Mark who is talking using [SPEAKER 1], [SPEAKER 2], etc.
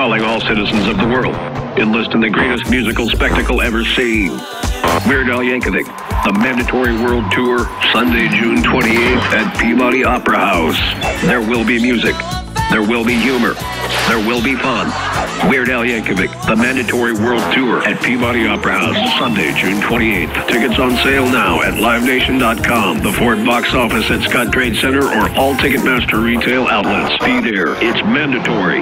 [SPEAKER 1] calling all citizens of the world. Enlist in the greatest musical spectacle ever seen. Weird Al Yankovic, the Mandatory World Tour, Sunday, June 28th at Peabody Opera House. There will be music. There will be humor. There will be fun. Weird Al Yankovic, the Mandatory World Tour at Peabody Opera House, Sunday, June 28th. Tickets on sale now at LiveNation.com, the Ford box office at Scottrade Center, or all Ticketmaster retail outlets. Be there. It's mandatory.